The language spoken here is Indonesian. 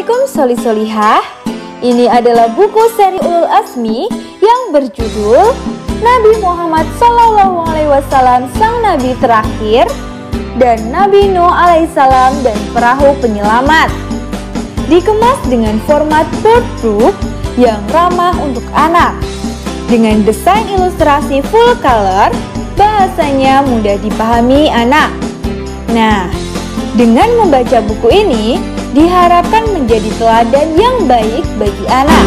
Assalamualaikum Soli Solihah. Ini adalah buku seri Ulul Asmi yang berjudul Nabi Muhammad Sallallahu Alaihi Wasallam Sang Nabi Terakhir dan Nabi Nuh Alaihissalam dan Perahu Penyelamat. Dikemas dengan format book yang ramah untuk anak. Dengan desain ilustrasi full color, bahasanya mudah dipahami anak. Nah, dengan membaca buku ini, diharapkan menjadi teladan yang baik bagi anak.